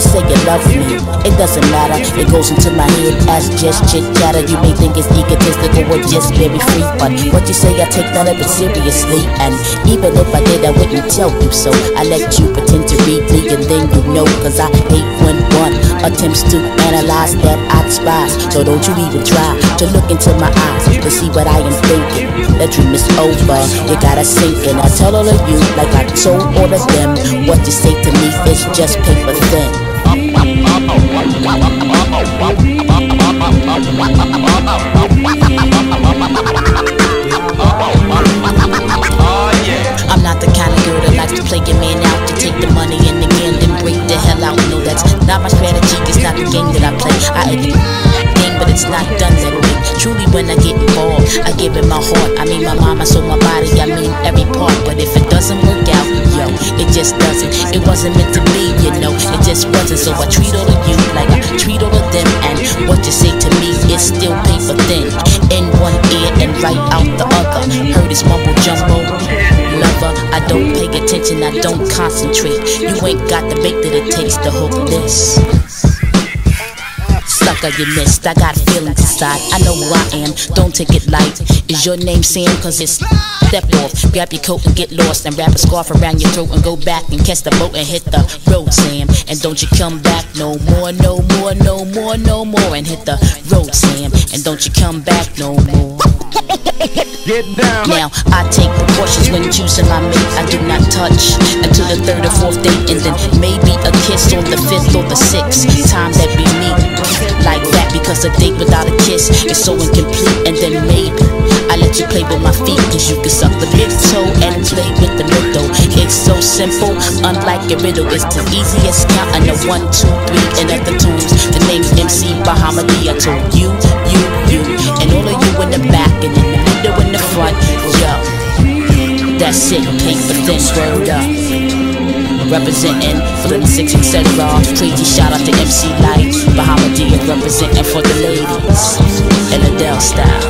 say you love me, it doesn't matter. It goes into my head as just chit chatter. You may think it's egotistical or just very free, but what you say, I take none of it seriously. And even if I did, I wouldn't tell you so. I let you pretend to read me, and then you know, cause I hate when one attempts to analyze that I despise. So don't you even try to look into my eyes to see what I am thinking. That dream is over, you gotta sink in. I tell all of you, like I told all of them, what you say to me is just paper thin. I'm not the kind of girl that likes to play your man out to take the money in the end and break the hell out. No, that's not my strategy. It's not the game that I play. I game, but it's not done that way. Truly, when I get involved, I give it my heart. I mean, my mama, so my body. I mean, every part. Wasn't meant to be, you know. It just wasn't. So I treat all of you like I treat all of them. And what you say to me is still paper thin. In one ear and right out the other. Heard this mumble jumbo. Lover, I don't pay attention, I don't concentrate. You ain't got the bait that it takes to hook this. Sucker, you missed. I got feelings inside. I know who I am. Don't take it light. Is your name Sam? Cause it's step off. Grab your coat and get lost and wrap a scarf around your throat and go back and catch the boat and hit the road, Sam. And don't you come back no more, no more, no more, no more. And hit the road, Sam. And don't you come back no more. Get down. Now I take precautions when choosing my mate. I do not touch until the third or fourth date, and then maybe a kiss on the fifth or the sixth time that we meet. Like a date without a kiss is so incomplete. And then maybe I let you play with my feet, cause you can suck the big toe and play with the middle. It's so simple, unlike a riddle. It's the easiest count counting a one, two, three, and at the tunes. The name's MC Bahamadia. I told you, you, you, and all of you in the back and in the middle in the front. Yo, that's it. Paper thin, word up. Representing for the six etc. Crazy shout out to MC Lyte. Representing for the ladies. And Adele style.